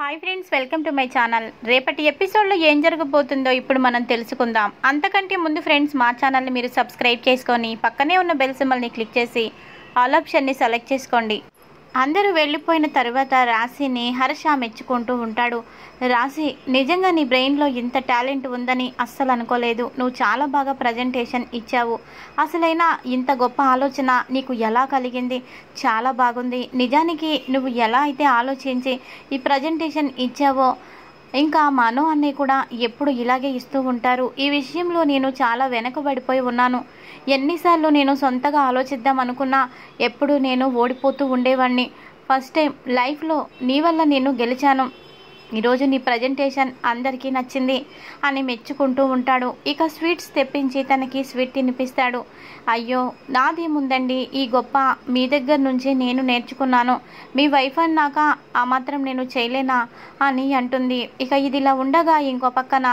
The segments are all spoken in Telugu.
Hi friends welcome to my channel. రేపటి ఎపిసోడ్లో ఏం జరగబోతుందో ఇప్పుడు మనం తెలుసుకుందాం. అంతకంటే ముందు ఫ్రెండ్స్ మా ఛానల్ని మీరు సబ్స్క్రైబ్ చేసుకొని పక్కనే ఉన్న బెల్ సింబల్ని క్లిక్ చేసి ఆల్ ఆప్షన్ని సెలెక్ట్ చేసుకోండి. అందరూ వెళ్ళిపోయిన తర్వాత రాశిని హర్ష మెచ్చుకుంటూ ఉంటాడు. రాశి నిజంగా నీ బ్రెయిన్లో ఇంత టాలెంట్ ఉందని అస్సలు అనుకోలేదు. నువ్వు చాలా బాగా ప్రజెంటేషన్ ఇచ్చావు. అసలైనా ఇంత గొప్ప ఆలోచన నీకు ఎలా కలిగింది? చాలా బాగుంది. నిజానికి నువ్వు ఎలా అయితే ఆలోచించి ఈ ప్రజెంటేషన్ ఇచ్చావో ఇంకా మనో అన్నయ్య కూడా ఎప్పుడు ఇలాగే ఇస్తూ ఉంటారు. ఈ విషయంలో నేను చాలా వెనకబడిపోయి ఉన్నాను. ఎన్నిసార్లు నేను సొంతగా ఆలోచిద్దాం అనుకున్నా ఎప్పుడు నేను ఓడిపోతూ ఉండేవాడిని ఫస్ట్ టైం లైఫ్లో నీ వల్ల నేను గెలిచాను. ఈరోజు నీ ప్రజెంటేషన్ అందరికీ నచ్చింది అని మెచ్చుకుంటూ ఉంటాడు. ఇక స్వీట్స్ తెప్పించి తనకి స్వీట్ తినిపిస్తాడు. అయ్యో నాదేముందండి ఈ గొప్ప మీ దగ్గర నుంచే నేను నేర్చుకున్నాను. మీ వైఫ్ అన్నాక ఆ మాత్రం నేను చేయలేనా అని అంటుంది. ఇక ఇదిలా ఉండగా ఇంకో పక్కన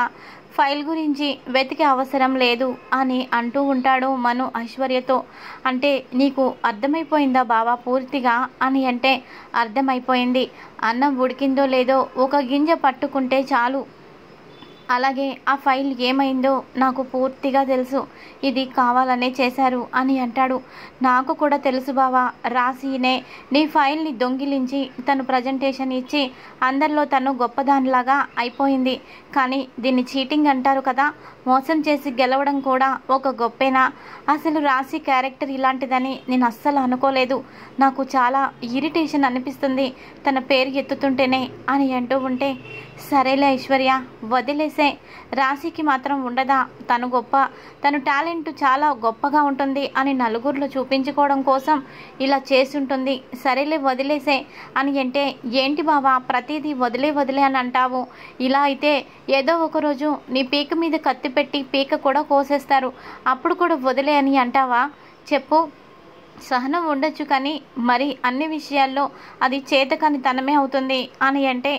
ఫైల్ గురించి వెతికే అవసరం లేదు అని అంటూ ఉంటాడు మను ఐశ్వర్యతో. అంటే నీకు అర్థమైపోయిందా బావా పూర్తిగా? అని అంటే అర్థమైపోయింది. అన్నం ఉడికిందో లేదో ఒక గింజ పట్టుకుంటే చాలు. అలాగే ఆ ఫైల్ ఏమైందో నాకు పూర్తిగా తెలుసు. ఇది కావాలనే చేశారు అని అంటాడు. నాకు కూడా తెలుసు బావా రాసినే నీ ఫైల్ని దొంగిలించి తను ప్రజెంటేషన్ ఇచ్చి అందరిలో తను గొప్పదానిలాగా అయిపోయింది. కానీ దీన్ని చీటింగ్ అంటారు కదా మోసం చేసి గెలవడం కూడా ఒక గొప్పేనా? అసలు రాశి క్యారెక్టర్ ఇలాంటిదని నేను అస్సలు అనుకోలేదు. నాకు చాలా ఇరిటేషన్ అనిపిస్తుంది తన పేరు ఎత్తుతుంటేనే అని అంటూ ఉంటే సరేలే ఐశ్వర్య వదిలేసే. రాశికి మాత్రం ఉండదా? తను గొప్ప. తను టాలెంట్ చాలా గొప్పగా ఉంటుంది అని నలుగురిలో చూపించుకోవడం కోసం ఇలా చేసుంటుంది. సరేలే వదిలేసే అని అంటే ఏంటి బావా ప్రతిదీ వదిలే వదిలే అని అంటావు. ఇలా అయితే ఏదో ఒకరోజు నీ పీక మీద కత్తి పెట్టి పీక కూడా కోసేస్తారు. అప్పుడు కూడా వదిలే అని అంటావా? చెప్పు. సహనం ఉండొచ్చు కానీ మరి అన్ని విషయాల్లో అది చేతకాని తనమే అవుతుంది అని అంటే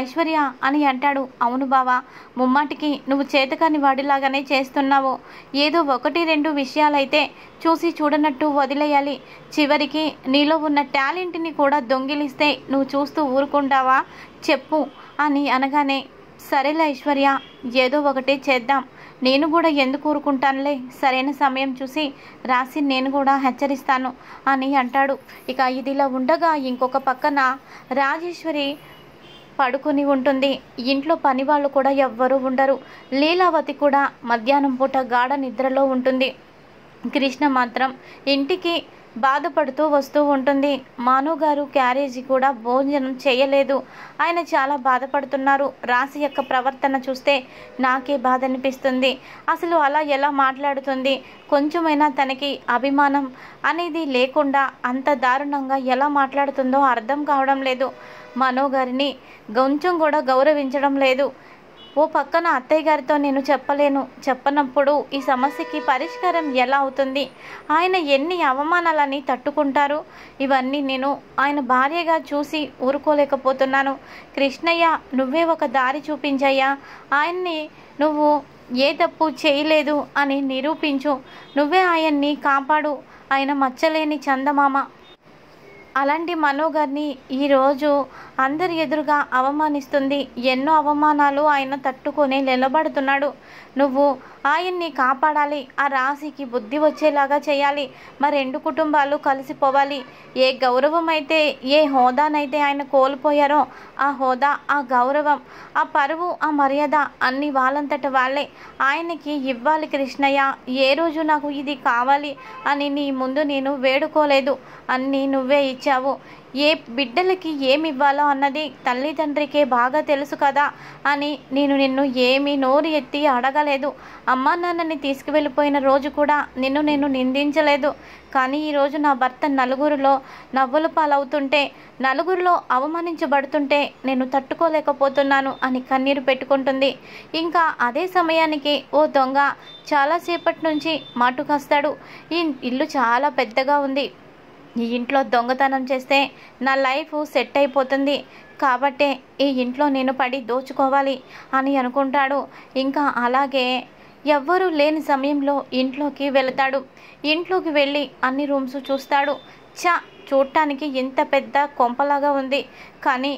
ఐశ్వర్య అని అంటాడు. అవును బావా ముమ్మాటికి నువ్వు చేతకాని వాడిలాగానే చేస్తున్నావు. ఏదో ఒకటి రెండు విషయాలైతే చూసి చూడనట్టు వదిలేయాలి. చివరికి నీలో ఉన్న టాలెంట్ని కూడా దొంగిలిస్తే నువ్వు చూస్తూ ఊరుకుంటావా? చెప్పు అని అనగానే సరేలే ఐశ్వర్య ఏదో ఒకటి చేద్దాం. నేను కూడా ఎందుకు ఊరుకుంటానులే? సరైన సమయం చూసి రాసి నేను కూడా హెచ్చరిస్తాను. అని అంటాడు. ఇక ఇదిలా ఉండగా ఇంకొక పక్కన రాజేశ్వరి పడుకుని ఉంటుంది. ఇంట్లో పని వాళ్ళు కూడా ఎవ్వరూ ఉండరు. లీలావతి కూడా మధ్యాహ్నం పూట గాఢ నిద్రలో ఉంటుంది. కృష్ణ మాత్రం ఇంటికి బాధపడుతూ వస్తూ ఉంటుంది. మాను గారు క్యారేజీ కూడా భోజనం చేయలేదు. ఆయన చాలా బాధపడుతున్నారు. రాశి యొక్క ప్రవర్తన చూస్తే నాకే బాధ అనిపిస్తుంది అసలు అలా ఎలా మాట్లాడుతుంది? కొంచెమైనా తనకి అభిమానం అనేది లేకుండా అంత దారుణంగా ఎలా మాట్లాడుతుందో అర్థం కావడం లేదు. మనో గారిని కొంచెం కూడా గౌరవించడం లేదు. ఓ పక్కన అత్తయ్య గారితో నేను చెప్పలేను. చెప్పనప్పుడు ఈ సమస్యకి పరిష్కారం ఎలా అవుతుంది? ఆయన ఎన్ని అవమానాలని తట్టుకుంటారు? ఇవన్నీ నేను ఆయన భార్యగా చూసి ఊరుకోలేకపోతున్నాను. కృష్ణయ్య నువ్వే ఒక దారి చూపించయ్యా. ఆయన్ని నువ్వు ఏ తప్పు చేయలేదు అని నిరూపించు. నువ్వే ఆయన్ని కాపాడు. ఆయన మచ్చలేని చందమామ. అలాంటి మనోగర్ని ఈరోజు అందరి ఎదురుగా అవమానిస్తుంది. ఎన్నో అవమానాలు ఆయన తట్టుకొని నిలబడుతున్నాడు. నువ్వు ఆయన్ని కాపాడాలి. ఆ రాశికి బుద్ధి వచ్చేలాగా చేయాలి. మా రెండు కుటుంబాలు కలిసిపోవాలి ఏ గౌరవం అయితే ఏ హోదానైతే ఆయన కోల్పోయారో ఆ హోదా ఆ గౌరవం ఆ పరువు ఆ మర్యాద అన్ని వాళ్ళంతట వాళ్ళే. ఆయనకి ఇవ్వాలి కృష్ణయ్య ఏ రోజు నాకు ఇది కావాలి అని నీ ముందు నేను వేడుకోలేదు. అన్నీ నువ్వే ఇచ్చావు. ఏ బిడ్డలకి ఏమి ఇవ్వాలో అన్నది తల్లిదండ్రికే బాగా తెలుసు కదా అని నేను నిన్ను ఏమీ నోరు ఎత్తి అడగలేదు. అమ్మా నాన్నని తీసుకువెళ్ళిపోయిన రోజు కూడా నిన్ను నేను నిందించలేదు. కానీ ఈరోజు నా భర్త నలుగురిలో నవ్వుల పాలవుతుంటే నలుగురిలో అవమానించబడుతుంటే నేను తట్టుకోలేకపోతున్నాను అని కన్నీరు పెట్టుకుంటుంది. ఇంకా అదే సమయానికి ఓ దొంగ చాలాసేపటి నుంచి మాటుకొస్తాడు. ఈ ఇల్లు చాలా పెద్దగా ఉంది. ఈ ఇంట్లో దొంగతనం చేస్తే నా లైఫ్ సెట్ అయిపోతుంది. కాబట్టే ఈ ఇంట్లో నేను పడి దోచుకోవాలి అని అనుకుంటాడు. ఇంకా అలాగే ఎవ్వరూ లేని సమయంలో ఇంట్లోకి వెళతాడు. ఇంట్లోకి వెళ్ళి అన్ని రూమ్స్ చూస్తాడు. చ చూడటానికి ఇంత పెద్ద కొంపలాగా ఉంది. కానీ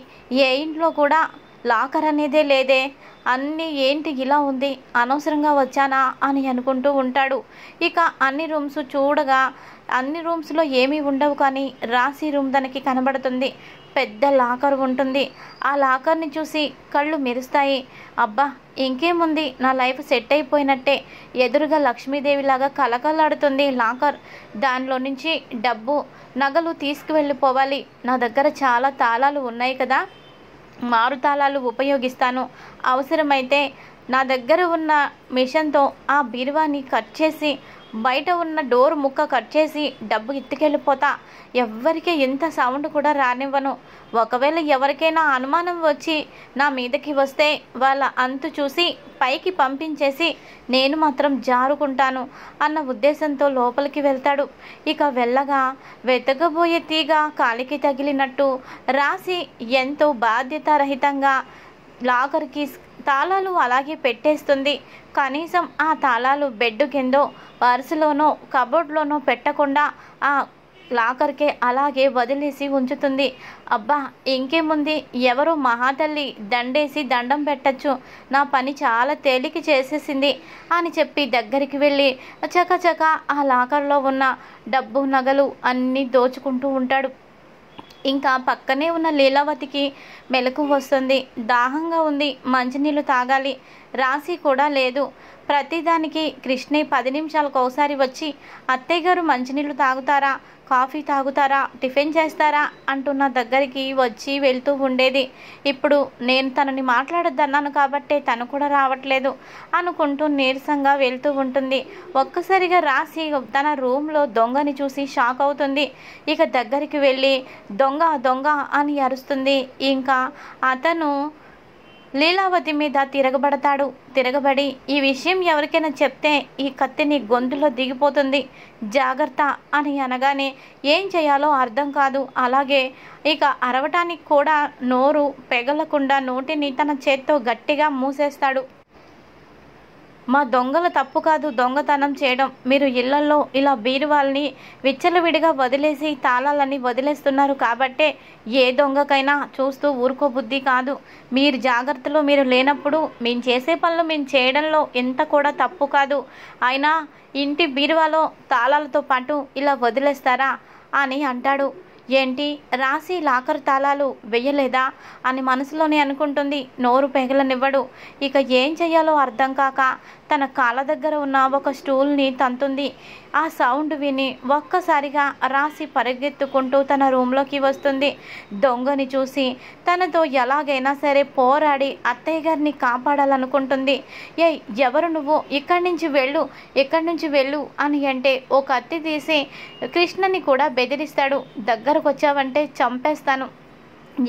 ఏ ఇంట్లో కూడా లాకర్ అనేదే లేదే. అన్నీ ఏంటి ఇలా ఉంది? అనవసరంగా వచ్చానా? అని అనుకుంటూ ఉంటాడు. ఇక అన్ని రూమ్స్ చూడగా అన్ని రూమ్స్లో ఏమీ ఉండవు కానీ రాసి రూమ్ తనకి కనబడుతుంది. పెద్ద లాకర్ ఉంటుంది. ఆ లాకర్ని చూసి కళ్ళు మెరుస్తాయి. అబ్బా ఇంకేముంది? నా లైఫ్ సెట్ అయిపోయినట్టే. ఎదురుగా లక్ష్మీదేవిలాగా కలకలాడుతుంది లాకర్. దానిలో నుంచి డబ్బు నగలు తీసుకువెళ్ళిపోవాలి. నా దగ్గర చాలా తాళాలు ఉన్నాయి కదా. మారుతాళాలు ఉపయోగిస్తాను. అవసరమైతే నా దగ్గర ఉన్న మిషన్తో ఆ బీరువాని కట్ చేసి బయట ఉన్న డోర్ ముక్క కట్ చేసి డబ్బు ఎత్తుకెళ్ళిపోతా ఎవ్వరికి ఎంత సౌండ్ కూడా రానివ్వను. ఒకవేళ ఎవరికైనా అనుమానం వచ్చి నా మీదకి వస్తే వాళ్ళ అంతు చూసి పైకి పంపించేసి నేను మాత్రం జారుకుంటాను అన్న ఉద్దేశంతో లోపలికి వెళ్తాడు. ఇక వెళ్ళగా వెతకబోయే తీగ కాలికి తగిలినట్టు రాసి ఎంతో బాధ్యతారహితంగా లాకర్కి తాళాలు అలాగే పెట్టేస్తుంది. కనీసం ఆ తాళాలు బెడ్ కిందో పర్సులోనో కబోర్డ్లోనో పెట్టకుండా ఆ లాకర్కే అలాగే వదిలేసి ఉంచుతుంది. అబ్బా ఇంకేముంది? ఎవరో మహాతల్లి దండేసి దండం పెట్టచ్చు. నా పని చాలా తేలిక చేసేసింది అని చెప్పి దగ్గరికి వెళ్ళి చకచక ఆ లాకర్లో ఉన్న డబ్బు నగలు అన్నీ దోచుకుంటూ ఉంటాడు. ఇంకా పక్కనే ఉన్న లీలావతికి మెలకు వస్తుంది. దాహంగా ఉంది. మంచినీళ్ళు తాగాలి. రాసి కూడా లేదు. ప్రతిదానికి కృష్ణి పది నిమిషాలకు ఒకసారి వచ్చి అత్తయ్య గారు మంచినీళ్ళు తాగుతారా? కాఫీ తాగుతారా? టిఫిన్ చేస్తారా? అంటున్న దగ్గరికి వచ్చి వెళ్తూ ఉండేది. ఇప్పుడు నేను తనని మాట్లాడొద్దన్నాను కాబట్టే తను కూడా రావట్లేదు అనుకుంటూ నీరసంగా వెళ్తూ ఉంటుంది. ఒక్కసారిగా రాసి తన రూమ్లో దొంగని చూసి షాక్ అవుతుంది. ఇక దగ్గరికి వెళ్ళి దొంగ దొంగ అని అరుస్తుంది. ఇంకా అతను లీలావతి మీద తిరగబడతాడు. తిరగబడి ఈ విషయం ఎవరికైనా చెప్తే ఈ కత్తిని గొంతులో దిగిపోతుంది. జాగ్రత్త అని అనగానే ఏం చేయాలో అర్థం కాదు. అలాగే ఇక అరవటానికి కూడా నోరు పెగలకుండా నోటిని తన చేత్తో గట్టిగా మూసేస్తాడు. మా దొంగల తప్పు కాదు దొంగతనం చేయడం. మీరు ఇళ్ళలో ఇలా బీరువాల్ని విచ్చలవిడిగా వదిలేసి తాళాలని వదిలేస్తున్నారు కాబట్టే ఏ దొంగకైనా చూస్తూ ఊరుకోబుద్ధి కాదు. మీరు జాగ్రత్తలో మీరు లేనప్పుడు మేము చేసే పనులు మేము చేయడంలో ఎంత కూడా తప్పు కాదు. అయినా ఇంటి బీరువాలో తాళాలతో పాటు ఇలా వదిలేస్తారా అని అంటాడు. ఏంటి? రాసి లాకర్ తాళాలు వెయ్యలేదా? అని మనసులోనే అనుకుంటుంది. నోరు పెగలనివ్వడు. ఇక ఏం చెయ్యాలో అర్థం కాక తన కాళ్ళ దగ్గర ఉన్న ఒక స్టూల్ని తంతుంది. ఆ సౌండ్ విని ఒక్కసారిగా రాసి పరిగెత్తుకుంటూ తన రూమ్లోకి వస్తుంది. దొంగని చూసి తనతో ఎలాగైనా సరే పోరాడి అత్తయ్య గారిని కాపాడాలనుకుంటుంది. ఏ ఎవరు నువ్వు? ఇక్కడి నుంచి వెళ్ళు ఇక్కడి నుంచి వెళ్ళు అని అంటే ఒక అత్తి తీసి కృష్ణని కూడా బెదిరిస్తాడు. దగ్గర దగ్గరకు వచ్చావంటే చంపేస్తాను.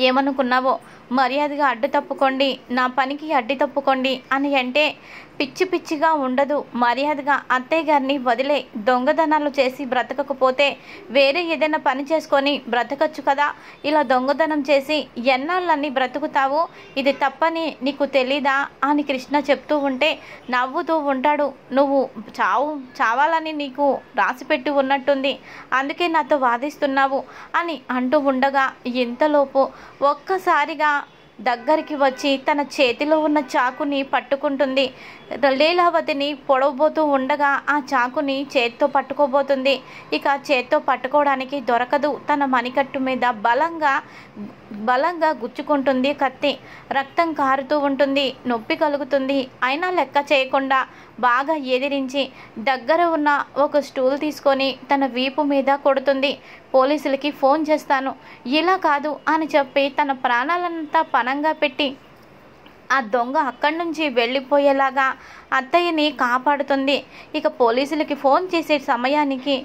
ఏమనుకున్నావో? మర్యాదగా అడ్డు తప్పుకోండి నా పనికి అడ్డు తప్పుకోండి అని అంటే పిచ్చి పిచ్చిగా ఉండదు. మర్యాదగా అత్తయ్య గారిని వదిలే దొంగదనాలు చేసి బ్రతకకపోతే వేరే ఏదైనా పని చేసుకొని బ్రతకచ్చు కదా. ఇలా దొంగదనం చేసి ఎన్నాళ్ళని బ్రతుకుతావు? ఇది తప్పని నీకు తెలీదా? అని కృష్ణ చెప్తూ ఉంటే నవ్వుతూ ఉంటాడు. నువ్వు చావు చావాలని నీకు రాసిపెట్టి ఉన్నట్టుంది. అందుకే నాతో వాదిస్తున్నావు అని అంటూ ఉండగా ఇంతలోపు ఒక్కసారిగా దగ్గరికి వచ్చి తన చేతిలో ఉన్న చాకుని పట్టుకుంటుంది. లీలావతిని పొడవబోతూ ఉండగా ఆ చాకుని చేత్తో పట్టుకోబోతుంది. ఇక చేత్తో పట్టుకోవడానికి దొరకదు. తన మణికట్టు మీద బలంగా బలంగా గుచ్చుకుంటుంది కత్తి. రక్తం కారుతూ ఉంటుంది. నొప్పి కలుగుతుంది. అయినా లెక్క చేయకుండా బాగా ఎదిరించి దగ్గర ఉన్న ఒక స్టూల్ తీసుకొని తన వీపు మీద కొడుతుంది. పోలీసులకి ఫోన్ చేస్తాను. ఇలా కాదు అని చెప్పి తన ప్రాణాలంతా పణంగా పెట్టి ఆ దొంగ అక్కడి నుంచి వెళ్ళిపోయేలాగా అత్తయ్యని కాపాడుతుంది. ఇక పోలీసులకి ఫోన్ చేసే సమయానికి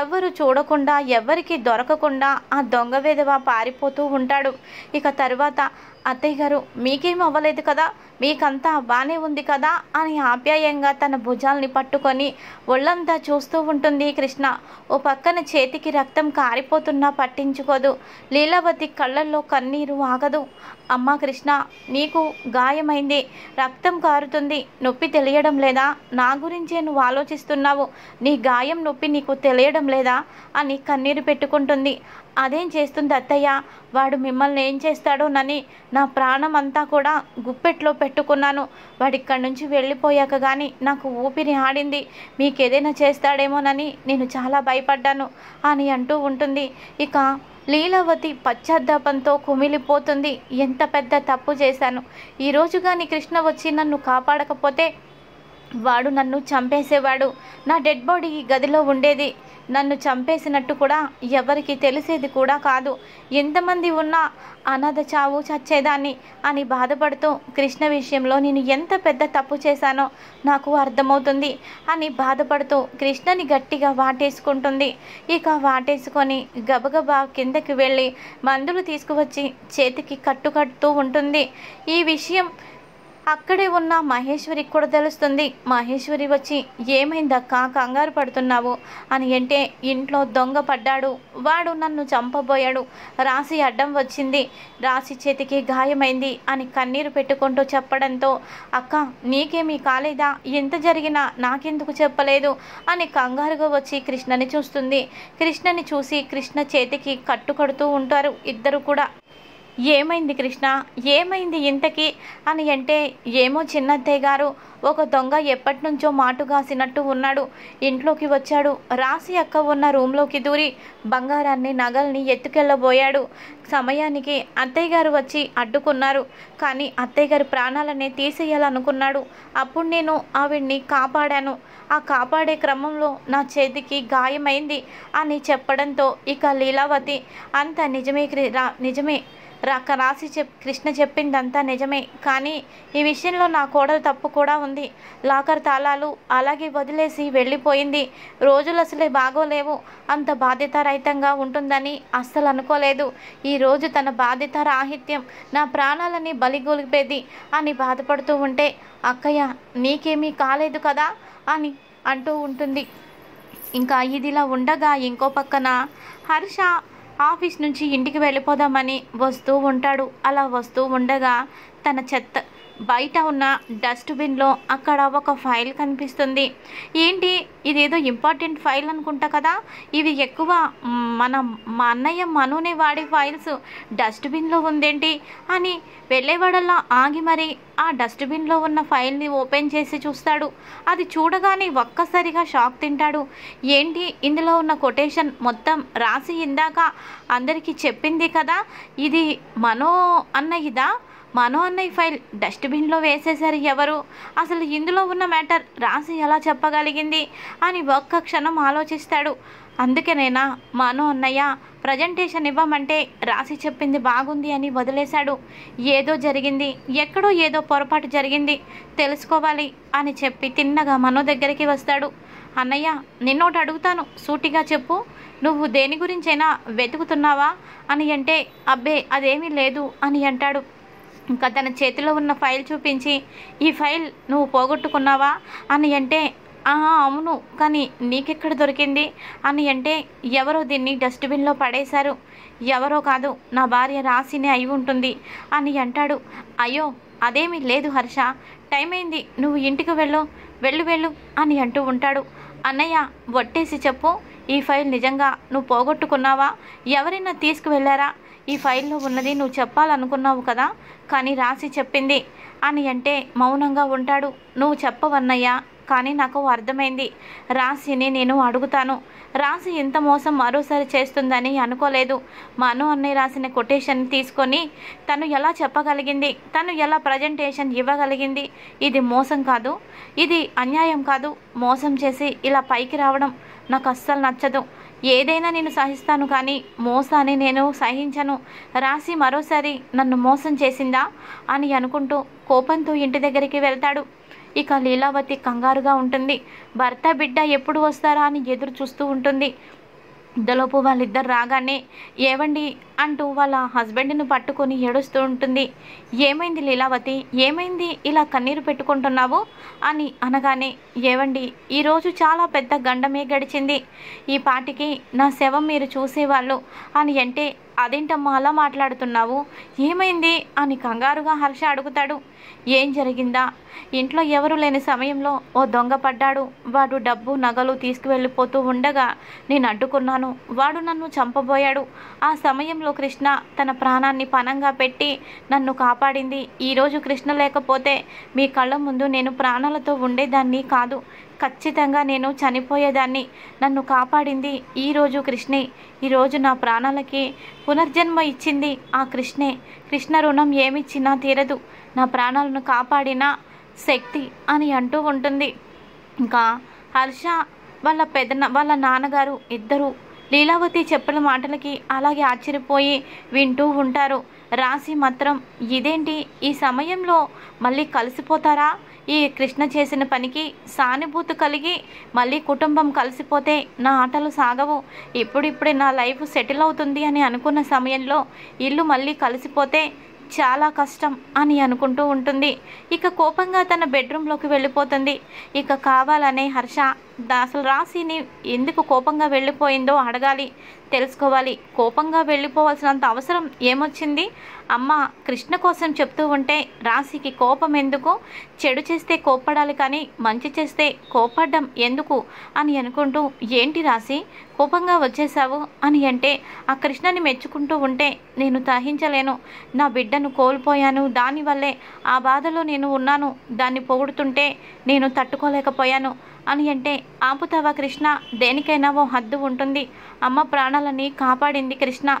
ఎవరు చూడకుండా ఎవరికి దొరకకుండా ఆ దొంగ విధవ పారిపోతూ ఉంటాడు. ఇక తర్వాత అత్తయ్య గారు మీకేం అవ్వలేదు కదా? మీకంతా బాగానే ఉంది కదా? అని ఆప్యాయంగా తన భుజాల్ని పట్టుకొని ఒళ్ళంతా చూస్తూ ఉంటుంది కృష్ణ. ఓ పక్కన చేతికి రక్తం కారిపోతున్నా పట్టించుకోదు. లీలావతి కళ్ళల్లో కన్నీరు ఆగదు. అమ్మా కృష్ణ నీకు గాయమైంది. రక్తం కారుతుంది. నొప్పి తెలియడం లేదా? నా గురించే నువ్వు ఆలోచిస్తున్నావు. నీ గాయం నొప్పి నీకు తెలియడం లేదా? అని కన్నీరు పెట్టుకుంటుంది. అదేం చేస్తుంది అత్తయ్య? వాడు మిమ్మల్ని ఏం చేస్తాడోనని నా ప్రాణం అంతా కూడా గుప్పెట్లో పెట్టుకున్నాను. వాడు ఇక్కడి నుంచి వెళ్ళిపోయాక కానీ నాకు ఊపిరి ఆడింది. మీకు ఏదైనా చేస్తాడేమోనని నేను చాలా భయపడ్డాను. అని అంటూ ఉంటుంది. ఇక లీలావతి పశ్చాత్తాపంతో కుమిలిపోతుంది. ఎంత పెద్ద తప్పు చేశాను. ఈరోజు కానీ కృష్ణ వచ్చి నన్ను కాపాడకపోతే వాడు నన్ను చంపేసేవాడు. నా డెడ్ బాడీ గదిలో ఉండేది. నన్ను చంపేసినట్టు కూడా ఎవరికి తెలిసేది కూడా కాదు. ఎంతమంది ఉన్నా అనాథ చావు చచ్చేదాన్ని అని బాధపడుతూ కృష్ణ విషయంలో నేను ఎంత పెద్ద తప్పు చేశానో నాకు అర్థమవుతుంది అని బాధపడుతూ కృష్ణని గట్టిగా వాటేసుకుంటుంది. ఇక వాటేసుకొని గబగబా కిందకి వెళ్ళి మందులు తీసుకువచ్చి చేతికి కట్టుకడుతూ ఉంటుంది. ఈ విషయం అక్కడే ఉన్న మహేశ్వరికి కూడా తెలుస్తుంది మహేశ్వరి వచ్చి ఏమైందక్క కంగారు పడుతున్నావు? అని అంటే ఇంట్లో దొంగ పడ్డాడు వాడు నన్ను చంపబోయాడు రాసి అడ్డం వచ్చింది రాసి చేతికి గాయమైంది అని కన్నీరు పెట్టుకుంటూ చెప్పడంతో అక్క నీకేమీ కాలేదా? ఎంత జరిగినా నాకెందుకు చెప్పలేదు? అని కంగారుగా వచ్చి కృష్ణని చూస్తుంది. కృష్ణని చూసి కృష్ణ చేతికి కట్టుకడుతూ ఉంటారు ఇద్దరు కూడా. ఏమైంది కృష్ణ? ఏమైంది ఇంతకీ? అని అంటే ఏమో చిన్నత్తయ్య గారు ఒక దొంగ ఎప్పటి నుంచో మాటుగాసినట్టు ఉన్నాడు. ఇంట్లోకి వచ్చాడు. రాసి అక్క ఉన్న రూమ్లోకి దూరి బంగారాన్ని నగల్ని ఎత్తుకెళ్ళబోయాడు. సమయానికి అత్తయ్య గారు వచ్చి అడ్డుకున్నారు. కానీ అత్తయ్య గారి ప్రాణాలనే తీసేయాలనుకున్నాడు. అప్పుడు నేను ఆవిడ్ని కాపాడాను. ఆ కాపాడే క్రమంలో నా చేతికి గాయమైంది అని చెప్పడంతో ఇక లీలావతి అంత నిజమే క్రి- రా నిజమే రాక రాసి చెప్ కృష్ణ చెప్పిందంతా నిజమే. కానీ ఈ విషయంలో నా కోడలు తప్పు కూడా ఉంది. లాకర్ తాళాలు అలాగే వదిలేసి వెళ్ళిపోయింది. రోజులు అసలే బాగోలేవు. అంత బాధ్యతారహితంగా ఉంటుందని అస్సలు అనుకోలేదు. ఈరోజు తన బాధ్యత రాహిత్యం నా ప్రాణాలని బలిగొలిపేది అని బాధపడుతూ ఉంటే అక్కయ్య నీకేమీ కాలేదు కదా అని అంటూ ఉంటుంది. ఇంకా ఇదిలా ఉండగా ఇంకో పక్కన హర్ష ఆఫీస్ నుంచి ఇంటికి వెళ్ళిపోదామని వస్తూ ఉంటాడు. అలా వస్తూ ఉండగా తన చెత్త బయట ఉన్న డస్ట్బిన్లో అక్కడ ఒక ఫైల్ కనిపిస్తుంది. ఏంటి? ఇదేదో ఇంపార్టెంట్ ఫైల్ అనుకుంటా కదా? ఇవి ఎక్కువ మన మా అన్నయ్య మనునే వాడే ఫైల్స్. డస్ట్బిన్లో ఉందేంటి? అని వెళ్ళేవాడల్లా ఆగి మరి ఆ డస్ట్బిన్లో ఉన్న ఫైల్ని ఓపెన్ చేసి చూస్తాడు. అది చూడగానే ఒక్కసారిగా షాక్ తింటాడు. ఏంటి? ఇందులో ఉన్న కొటేషన్ మొత్తం రాసి ఇందాక అందరికీ చెప్పింది కదా? ఇది మనో అన్నయ్యదా మనో అన్నయ్య ఫైల్ డస్ట్బిన్లో వేసేశారు ఎవరు? అసలు ఇందులో ఉన్న మ్యాటర్ రాసి ఎలా చెప్పగలిగింది? అని ఒక్క క్షణం ఆలోచిస్తాడు. అందుకేనేనా మనో అన్నయ్య ప్రజెంటేషన్ ఇవ్వమంటే రాసి చెప్పింది బాగుంది అని వదిలేశాడు. ఏదో జరిగింది ఎక్కడో ఏదో పొరపాటు జరిగింది తెలుసుకోవాలి అని చెప్పి తిన్నగా మనో దగ్గరికి వస్తాడు. అన్నయ్య నిన్నోటి అడుగుతాను సూటిగా చెప్పు. నువ్వు దేని గురించైనా వెతుకుతున్నావా? అని అంటే అబ్బే అదేమీ లేదు అని అంటాడు. ఇంకా తన చేతిలో ఉన్న ఫైల్ చూపించి ఈ ఫైల్ నువ్వు పోగొట్టుకున్నావా? అని అంటే "ఆహా, అవును కానీ నీకెక్కడ దొరికింది? అని అంటే ఎవరో దీన్ని డస్ట్బిన్లో పడేశారు. ఎవరో కాదు నా భార్య రాసినే అయి ఉంటుంది. అని అంటాడు. అయ్యో అదేమీ లేదు హర్ష. టైం అయింది. నువ్వు ఇంటికి వెళ్ళు వెళ్ళు వెళ్ళు అని అంటూ ఉంటాడు. అన్నయ్య వట్టేసి చెప్పు. ఈ ఫైల్ నిజంగా నువ్వు పోగొట్టుకున్నావా? ఎవరైనా తీసుకువెళ్ళారా? ఈ ఫైల్లో ఉన్నది నువ్వు చెప్పాలనుకున్నావు కదా కానీ రాసి చెప్పింది. అని అంటే మౌనంగా ఉంటాడు. నువ్వు చెప్పవన్నయ్యా కానీ నాకు అర్థమైంది. రాసిని నేను అడుగుతాను. రాసి ఇంత మోసం మరోసారి చేస్తుందని అనుకోలేదు. మను అన్నయ్య రాసిన కొటేషన్ తీసుకొని తను ఎలా చెప్పగలిగింది? తను ఎలా ప్రజెంటేషన్ ఇవ్వగలిగింది? ఇది మోసం కాదు. ఇది అన్యాయం కాదు. మోసం చేసి ఇలా పైకి రావడం నాకు అస్సలు నచ్చదు. ఏదైనా నేను సహిస్తాను కానీ మోసాన్ని నేను సహించను. రాసి మరోసారి నన్ను మోసం చేసిందా అని అనుకుంటూ కోపంతో ఇంటి దగ్గరికి వెళ్తాడు. ఇక లీలావతి కంగారుగా ఉంటుంది. భర్త బిడ్డ ఎప్పుడు వస్తారా అని ఎదురు చూస్తూ ఉంటుంది. ఇంతలోపు వాళ్ళిద్దరు రాగానే ఏవండి? అంటూ వాళ్ళ హస్బెండ్ని పట్టుకొని ఏడుస్తూ ఉంటుంది. ఏమైంది లీలావతి? ఏమైంది ఇలా కన్నీరు పెట్టుకుంటున్నావు? అని అనగానే ఏవండి ఈరోజు చాలా పెద్ద గండమే గడిచింది. ఈ పాటికి నా శవం మీరు చూసేవాళ్ళు అని అంటే అదేంటమ్మా అలా మాట్లాడుతున్నావు? ఏమైంది? అని కంగారుగా హర్ష అడుగుతాడు. ఏం జరిగిందా? ఇంట్లో ఎవరు లేని సమయంలో ఓ దొంగ పడ్డాడు. వాడు డబ్బు నగలు తీసుకువెళ్ళిపోతూ ఉండగా నేను అడ్డుకున్నాను. వాడు నన్ను చంపబోయాడు. ఆ సమయంలో కృష్ణ తన ప్రాణాన్ని పణంగా పెట్టి నన్ను కాపాడింది. ఈరోజు కృష్ణ లేకపోతే మీ కళ్ళ ముందు నేను ప్రాణాలతో ఉండేదాన్ని కాదు. ఖచ్చితంగా నేను చనిపోయేదాన్ని. నన్ను కాపాడింది ఈరోజు కృష్ణే. ఈరోజు నా ప్రాణాలకి పునర్జన్మ ఇచ్చింది ఆ కృష్ణే. కృష్ణ రుణం ఏమిచ్చినా తీరదు. నా ప్రాణాలను కాపాడిన శక్తి అని అంటూ ఉంటుంది. ఇంకా హర్ష వాళ్ళ పెద్ద వాళ్ళ నాన్నగారు ఇద్దరు లీలావతి చెప్పిన మాటలకి అలాగే ఆశ్చర్యపోయి వింటూ ఉంటారు. రాశి మాత్రం ఇదేంటి? ఈ సమయంలో మళ్ళీ కలిసిపోతారా? ఈ కృష్ణ చేసిన పనికి సానుభూతి కలిగి మళ్ళీ కుటుంబం కలిసిపోతే నా ఆటలు సాగవు. ఇప్పుడిప్పుడే నా లైఫ్ సెటిల్ అవుతుంది అని అనుకున్న సమయంలో ఇల్లు మళ్ళీ కలిసిపోతే చాలా కష్టం అని అనుకుంటూ ఉంటుంది. ఇక కోపంగా తన బెడ్రూమ్లోకి వెళ్ళిపోతుంది. ఇక కావాలనే హర్ష అసలు రాశిని ఎందుకు కోపంగా వెళ్ళిపోయిందో అడగాలి. తెలుసుకోవాలి. కోపంగా వెళ్ళిపోవాల్సినంత అవసరం ఏమొచ్చింది? అమ్మ కృష్ణ కోసం చెప్తూ ఉంటే రాశికి కోపం ఎందుకు? చెడు చేస్తే కోపడాలి కానీ మంచి చేస్తే కోపడ్డం ఎందుకు అని అనుకుంటూ ఏంటి రాశి? కోపంగా వచ్చేసావు అని అంటే ఆ కృష్ణని మెచ్చుకుంటూ ఉంటే నేను సహించలేను. నా బిడ్డను కోల్పోయాను. దానివల్లే ఆ బాధలో నేను ఉన్నాను. దాన్ని పొగుడుతుంటే నేను తట్టుకోలేకపోయాను. అని అంటే ఆపుతావా కృష్ణ? దేనికైనా ఓ హద్దు ఉంటుంది. అమ్మ ప్రాణాలని కాపాడింది కృష్ణ.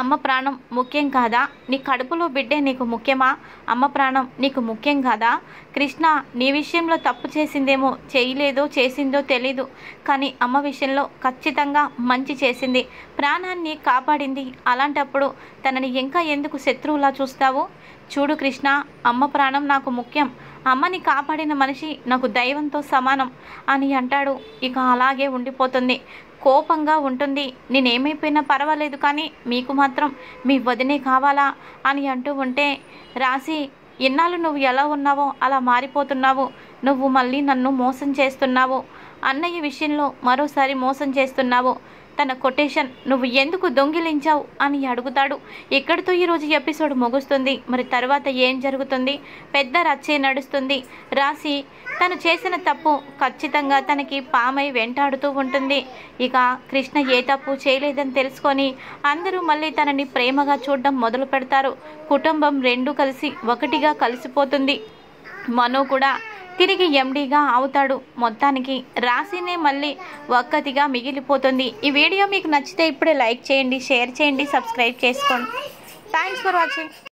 అమ్మ ప్రాణం ముఖ్యం కాదా? నీ కడుపులో బిడ్డే నీకు ముఖ్యమా? అమ్మ ప్రాణం నీకు ముఖ్యం కాదా? కృష్ణ నీ విషయంలో తప్పు చేసిందేమో చేయలేదో చేసిందో తెలీదు. కానీ అమ్మ విషయంలో ఖచ్చితంగా మంచి చేసింది. ప్రాణాన్ని కాపాడింది. అలాంటప్పుడు తనని ఇంకా ఎందుకు శత్రువులా చూస్తావు? చూడు కృష్ణ అమ్మ ప్రాణం నాకు ముఖ్యం. అమ్మని కాపాడిన మనిషి నాకు దైవంతో సమానం అని అంటాడు. ఇక అలాగే ఉండిపోతుంది. కోపంగా ఉంటుంది. నేనేమైపోయినా పర్వాలేదు కానీ మీకు మాత్రం మీ వదినే కావాలా అని అంటూ ఉంటే రాసి ఇన్నాళ్ళు నువ్వు ఎలా ఉన్నావో అలా మారిపోతున్నావు. నువ్వు మళ్ళీ నన్ను మోసం చేస్తున్నావు. అన్నయ్య విషయంలో మరోసారి మోసం చేస్తున్నావు. తన కొటేషన్ నువ్వు ఎందుకు దొంగిలించావు? అని అడుగుతాడు. ఇక్కడితో ఈరోజు ఎపిసోడ్ ముగుస్తుంది? మరి తర్వాత ఏం జరుగుతుంది? పెద్ద రచ్చే నడుస్తుంది. రాసి తను చేసిన తప్పు ఖచ్చితంగా తనకి పామై వెంటాడుతూ ఉంటుంది. ఇక కృష్ణ ఏ తప్పు చేయలేదని తెలుసుకొని అందరూ మళ్ళీ తనని ప్రేమగా చూడడం మొదలు పెడతారు కుటుంబం రెండు కలిసి ఒకటిగా కలిసిపోతుంది. మను కూడా తిరిగి ఎండీగా అవుతాడు. మొత్తానికి రాశినే మళ్ళీ ఒక్కతిగా మిగిలిపోతుంది. ఈ వీడియో మీకు నచ్చితే ఇప్పుడే లైక్ చేయండి షేర్ చేయండి సబ్స్క్రైబ్ చేసుకోండి. Thanks for watching